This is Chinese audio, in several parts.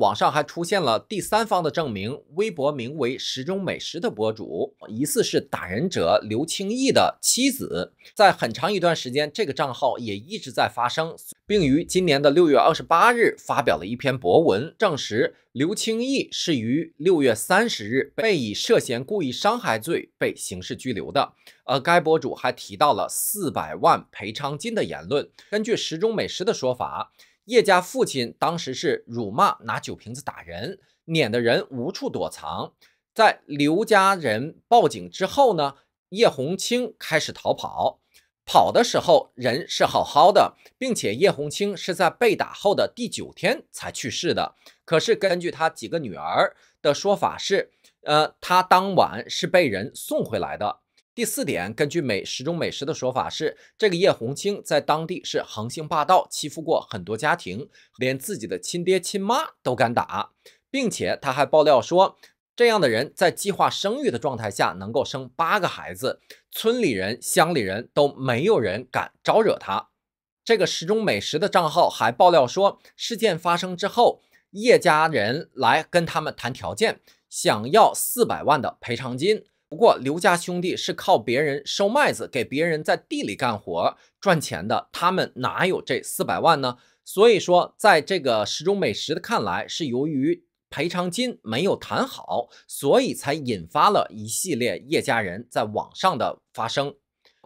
网上还出现了第三方的证明，微博名为“时钟美食”的博主，疑似是打人者刘清义的妻子。在很长一段时间，这个账号也一直在发声，并于今年的六月二十八日发表了一篇博文，证实刘清义是于六月三十日被以涉嫌故意伤害罪被刑事拘留的。而该博主还提到了四百万赔偿金的言论。根据“时钟美食”的说法。叶家父亲当时是辱骂，拿酒瓶子打人，撵得人无处躲藏。在刘家人报警之后呢，叶红青开始逃跑。跑的时候人是好好的，并且叶红青是在被打后的第九天才去世的。可是根据他几个女儿的说法是，呃，他当晚是被人送回来的。第四点，根据美食中美食的说法是，这个叶红青在当地是横行霸道，欺负过很多家庭，连自己的亲爹亲妈都敢打，并且他还爆料说，这样的人在计划生育的状态下能够生八个孩子，村里人、乡里人都没有人敢招惹他。这个时钟美食的账号还爆料说，事件发生之后，叶家人来跟他们谈条件，想要四百万的赔偿金。不过刘家兄弟是靠别人收麦子，给别人在地里干活赚钱的，他们哪有这四百万呢？所以说，在这个时钟美食的看来，是由于赔偿金没有谈好，所以才引发了一系列叶家人在网上的发声。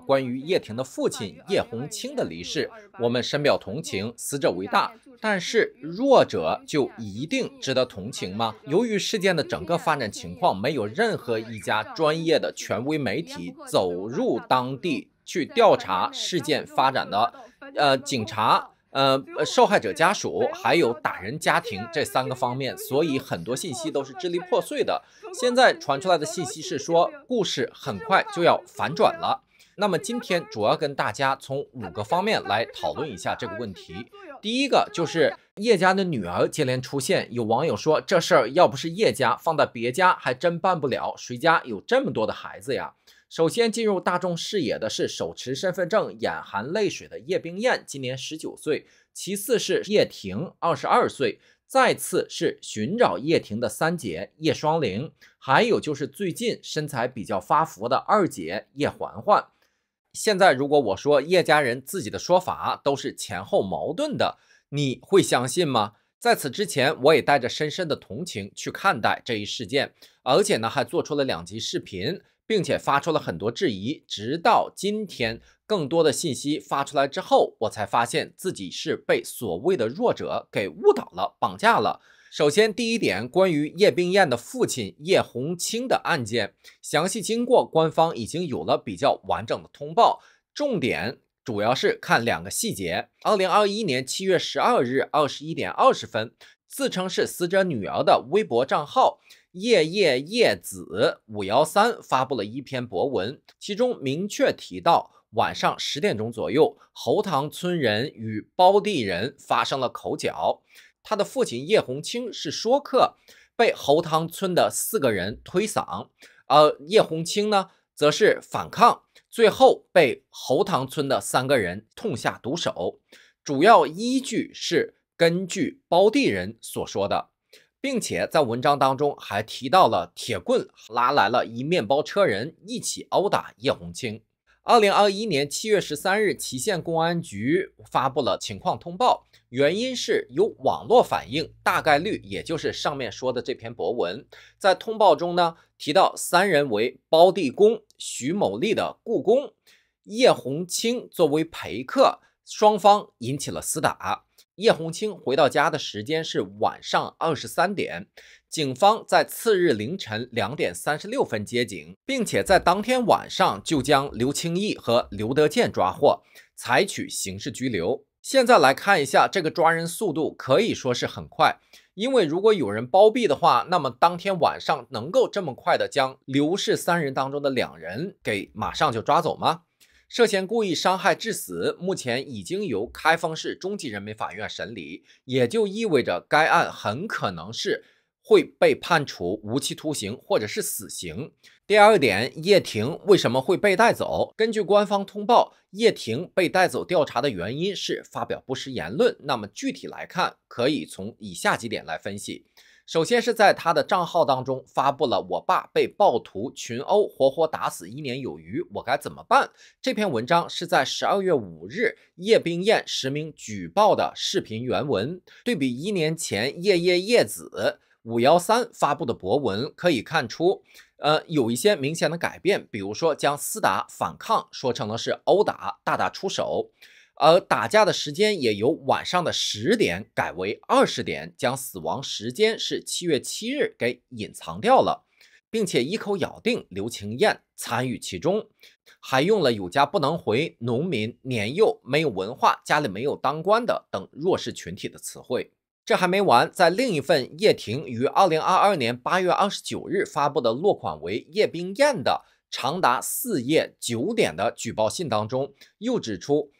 关于叶婷的父亲叶红青的离世，我们深表同情，死者为大。但是弱者就一定值得同情吗？由于事件的整个发展情况，没有任何一家专业的权威媒体走入当地去调查事件发展的，呃，警察、呃，受害者家属还有打人家庭这三个方面，所以很多信息都是支离破碎的。现在传出来的信息是说，故事很快就要反转了。那么今天主要跟大家从五个方面来讨论一下这个问题。第一个就是叶家的女儿接连出现，有网友说这事儿要不是叶家，放在别家还真办不了。谁家有这么多的孩子呀？首先进入大众视野的是手持身份证、眼含泪水的叶冰燕，今年十九岁；其次是叶婷，二十二岁；再次是寻找叶婷的三姐叶双玲，还有就是最近身材比较发福的二姐叶环环。现在，如果我说叶家人自己的说法都是前后矛盾的，你会相信吗？在此之前，我也带着深深的同情去看待这一事件，而且呢，还做出了两集视频，并且发出了很多质疑。直到今天，更多的信息发出来之后，我才发现自己是被所谓的弱者给误导了、绑架了。首先，第一点，关于叶冰燕的父亲叶红清的案件详细经过，官方已经有了比较完整的通报。重点主要是看两个细节。二零二一年七月十二日二十一点二十分，自称是死者女儿的微博账号叶叶叶子五幺三发布了一篇博文，其中明确提到，晚上十点钟左右，侯塘村人与包地人发生了口角。他的父亲叶红青是说客，被侯塘村的四个人推搡，而叶红青呢，则是反抗，最后被侯塘村的三个人痛下毒手。主要依据是根据包地人所说的，并且在文章当中还提到了铁棍拉来了一面包车人一起殴打叶红青。二零二一年七月十三日，祁县公安局发布了情况通报。原因是有网络反映，大概率也就是上面说的这篇博文。在通报中呢，提到三人为包地工徐某利的雇工，叶红青作为陪客，双方引起了厮打。叶红青回到家的时间是晚上二十三点，警方在次日凌晨两点三十六分接警，并且在当天晚上就将刘清义和刘德建抓获，采取刑事拘留。现在来看一下这个抓人速度，可以说是很快。因为如果有人包庇的话，那么当天晚上能够这么快的将刘氏三人当中的两人给马上就抓走吗？涉嫌故意伤害致死，目前已经由开封市中级人民法院审理，也就意味着该案很可能是会被判处无期徒刑或者是死刑。第二点，叶婷为什么会被带走？根据官方通报，叶婷被带走调查的原因是发表不实言论。那么具体来看，可以从以下几点来分析。首先是在他的账号当中发布了“我爸被暴徒群殴，活活打死一年有余，我该怎么办”这篇文章是在十二月五日叶冰燕实名举报的视频原文。对比一年前叶叶叶子五幺三发布的博文，可以看出，呃，有一些明显的改变，比如说将厮打反抗说成了是殴打，大打出手。而打架的时间也由晚上的十点改为二十点，将死亡时间是七月七日给隐藏掉了，并且一口咬定刘青燕参与其中，还用了“有家不能回”“农民”“年幼”“没有文化”“家里没有当官的”等弱势群体的词汇。这还没完，在另一份叶婷于二零二二年八月二十九日发布的落款为叶冰燕的长达四页九点的举报信当中，又指出。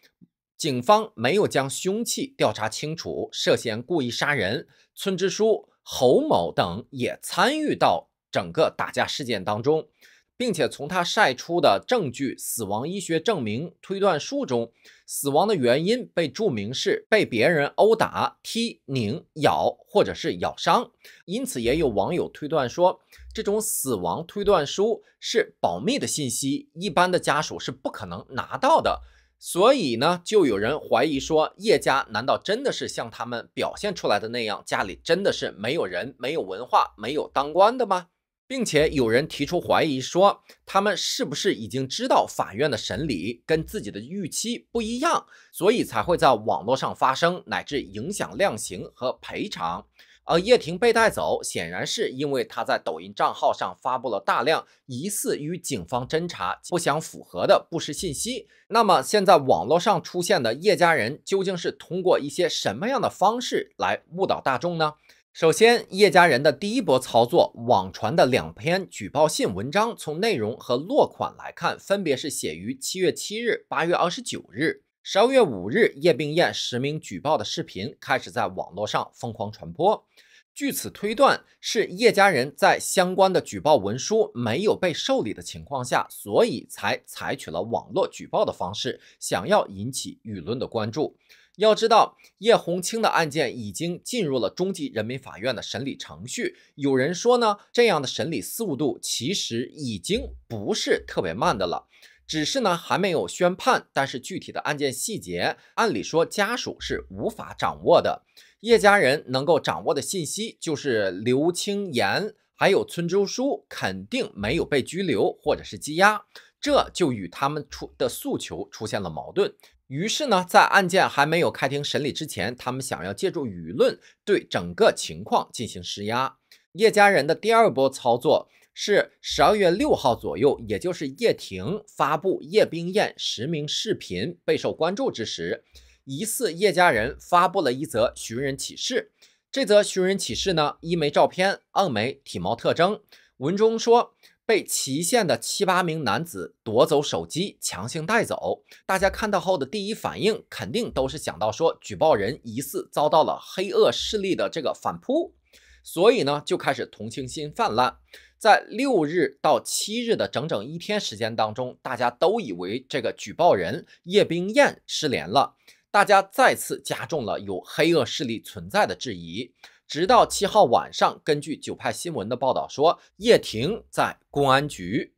警方没有将凶器调查清楚，涉嫌故意杀人。村支书侯某等也参与到整个打架事件当中，并且从他晒出的证据——死亡医学证明推断书中，死亡的原因被注明是被别人殴打、踢、拧、咬或者是咬伤。因此，也有网友推断说，这种死亡推断书是保密的信息，一般的家属是不可能拿到的。所以呢，就有人怀疑说，叶家难道真的是像他们表现出来的那样，家里真的是没有人、没有文化、没有当官的吗？并且有人提出怀疑说，他们是不是已经知道法院的审理跟自己的预期不一样，所以才会在网络上发声，乃至影响量刑和赔偿？而叶婷被带走，显然是因为她在抖音账号上发布了大量疑似与警方侦查不相符合的不实信息。那么，现在网络上出现的叶家人究竟是通过一些什么样的方式来误导大众呢？首先，叶家人的第一波操作，网传的两篇举报信文章，从内容和落款来看，分别是写于七月七日、八月二十九日。十二月五日，叶冰燕实名举报的视频开始在网络上疯狂传播。据此推断，是叶家人在相关的举报文书没有被受理的情况下，所以才采取了网络举报的方式，想要引起舆论的关注。要知道，叶红青的案件已经进入了中级人民法院的审理程序。有人说呢，这样的审理速度其实已经不是特别慢的了。只是呢，还没有宣判，但是具体的案件细节，按理说家属是无法掌握的。叶家人能够掌握的信息，就是刘青岩还有村支书肯定没有被拘留或者是羁押，这就与他们出的诉求出现了矛盾。于是呢，在案件还没有开庭审理之前，他们想要借助舆论对整个情况进行施压。叶家人的第二波操作。是十二月六号左右，也就是叶婷发布叶冰燕实名视频备受关注之时，疑似叶家人发布了一则寻人启事。这则寻人启事呢，一枚照片，二枚体貌特征。文中说被祁县的七八名男子夺走手机，强行带走。大家看到后的第一反应，肯定都是想到说举报人疑似遭到了黑恶势力的这个反扑，所以呢，就开始同情心泛滥。在六日到七日的整整一天时间当中，大家都以为这个举报人叶冰燕失联了，大家再次加重了有黑恶势力存在的质疑。直到七号晚上，根据九派新闻的报道说，叶婷在公安局。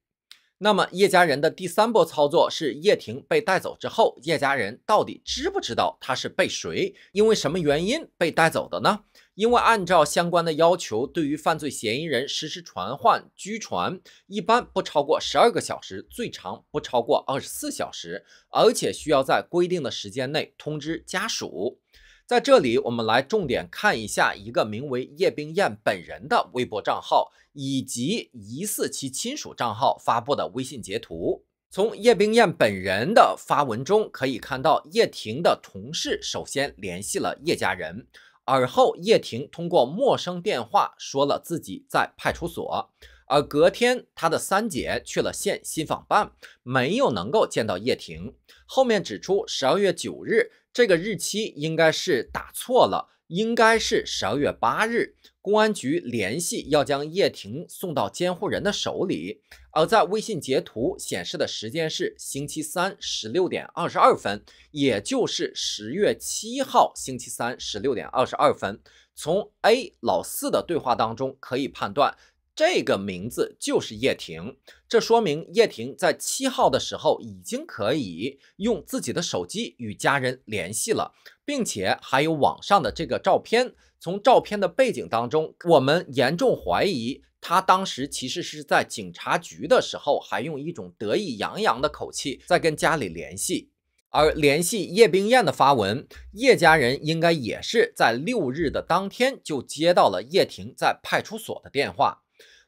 那么叶家人的第三波操作是叶婷被带走之后，叶家人到底知不知道他是被谁，因为什么原因被带走的呢？因为按照相关的要求，对于犯罪嫌疑人实施传唤、拘传，一般不超过十二个小时，最长不超过二十四小时，而且需要在规定的时间内通知家属。在这里，我们来重点看一下一个名为叶冰燕本人的微博账号，以及疑似其亲属账号发布的微信截图。从叶冰燕本人的发文中可以看到，叶婷的同事首先联系了叶家人。而后，叶婷通过陌生电话说了自己在派出所，而隔天，他的三姐去了县信访办，没有能够见到叶婷。后面指出，十二月九日这个日期应该是打错了，应该是十二月八日，公安局联系要将叶婷送到监护人的手里，而在微信截图显示的时间是星期三十六点二十二分，也就是十月七号星期三十六点二十二分。从 A 老四的对话当中可以判断。这个名字就是叶婷，这说明叶婷在七号的时候已经可以用自己的手机与家人联系了，并且还有网上的这个照片。从照片的背景当中，我们严重怀疑他当时其实是在警察局的时候，还用一种得意洋洋的口气在跟家里联系。而联系叶冰燕的发文，叶家人应该也是在六日的当天就接到了叶婷在派出所的电话。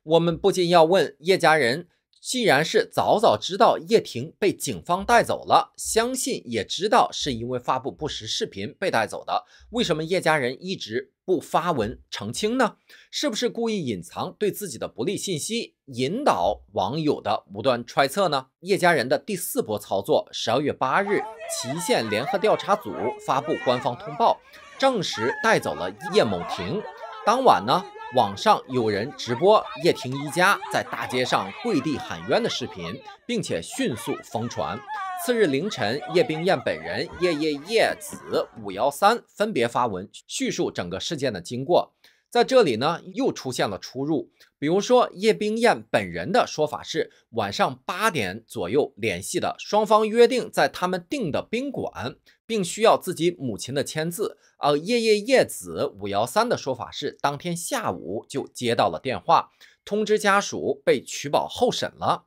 我们不禁要问叶家人，既然是早早知道叶婷被警方带走了，相信也知道是因为发布不实视频被带走的，为什么叶家人一直不发文澄清呢？是不是故意隐藏对自己的不利信息，引导网友的无端揣测呢？叶家人的第四波操作，十二月八日，祁县联合调查组发布官方通报，证实带走了叶某婷。当晚呢？网上有人直播叶婷一家在大街上跪地喊冤的视频，并且迅速疯传。次日凌晨，叶冰燕本人、叶叶叶子、五幺三分别发文叙述整个事件的经过。在这里呢，又出现了出入。比如说，叶冰燕本人的说法是晚上八点左右联系的，双方约定在他们订的宾馆，并需要自己母亲的签字。而叶叶叶子五幺三的说法是当天下午就接到了电话，通知家属被取保候审了。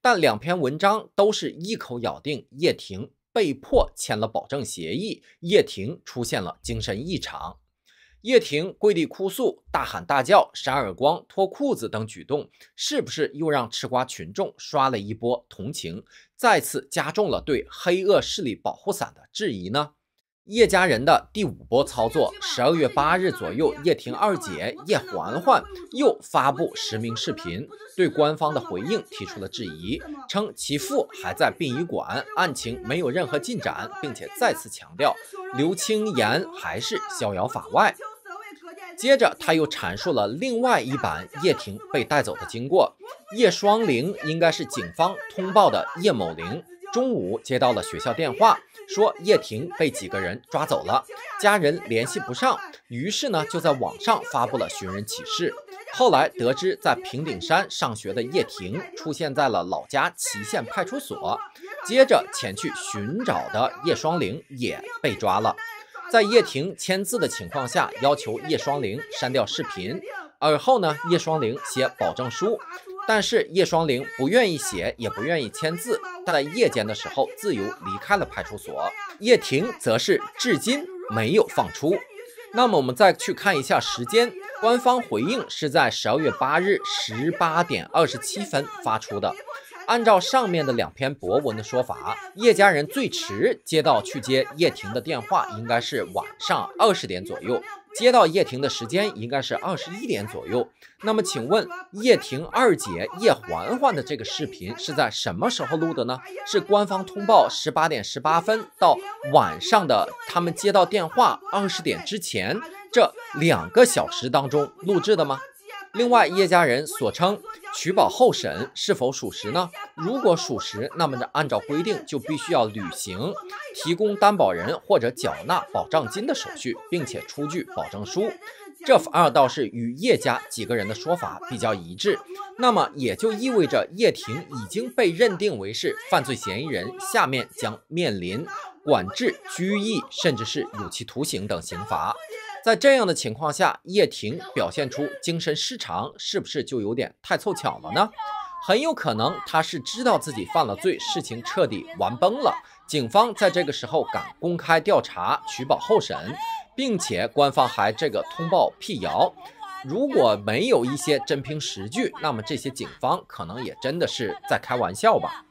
但两篇文章都是一口咬定叶婷被迫签了保证协议，叶婷出现了精神异常。叶婷跪地哭诉、大喊大叫、扇耳光、脱裤子等举动，是不是又让吃瓜群众刷了一波同情，再次加重了对黑恶势力保护伞的质疑呢？叶家人的第五波操作，十二月八日左右，叶婷二姐叶环环又发布实名视频，对官方的回应提出了质疑，称其父还在殡仪馆，案情没有任何进展，并且再次强调刘青岩还是逍遥法外。接着，他又阐述了另外一版叶婷被带走的经过：叶双玲应该是警方通报的叶某玲，中午接到了学校电话。说叶婷被几个人抓走了，家人联系不上，于是呢就在网上发布了寻人启事。后来得知在平顶山上学的叶婷出现在了老家祁县派出所，接着前去寻找的叶双玲也被抓了。在叶婷签字的情况下，要求叶双玲删掉视频，而后呢叶双玲写保证书。但是叶双玲不愿意写，也不愿意签字，在夜间的时候自由离开了派出所。叶婷则是至今没有放出。那么我们再去看一下时间，官方回应是在十二月八日十八点二十七分发出的。按照上面的两篇博文的说法，叶家人最迟接到去接叶婷的电话，应该是晚上二十点左右。接到叶婷的时间应该是二十一点左右。那么，请问叶婷二姐叶环环的这个视频是在什么时候录的呢？是官方通报十八点十八分到晚上的他们接到电话二十点之前这两个小时当中录制的吗？另外，叶家人所称取保候审是否属实呢？如果属实，那么按照规定就必须要履行提供担保人或者缴纳保障金的手续，并且出具保证书。这反而倒是与叶家几个人的说法比较一致。那么也就意味着叶婷已经被认定为是犯罪嫌疑人，下面将面临管制、拘役，甚至是有期徒刑等刑罚。在这样的情况下，叶婷表现出精神失常，是不是就有点太凑巧了呢？很有可能他是知道自己犯了罪，事情彻底完崩了。警方在这个时候敢公开调查、取保候审，并且官方还这个通报辟谣。如果没有一些真凭实据，那么这些警方可能也真的是在开玩笑吧。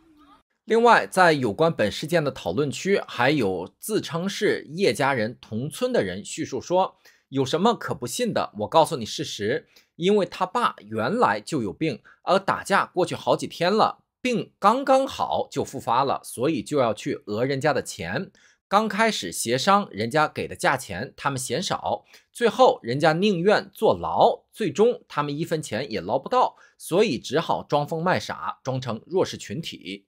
另外，在有关本事件的讨论区，还有自称是叶家人同村的人叙述说：“有什么可不信的？我告诉你事实，因为他爸原来就有病，而打架过去好几天了，病刚刚好就复发了，所以就要去讹人家的钱。刚开始协商，人家给的价钱他们嫌少，最后人家宁愿坐牢，最终他们一分钱也捞不到，所以只好装疯卖傻，装成弱势群体。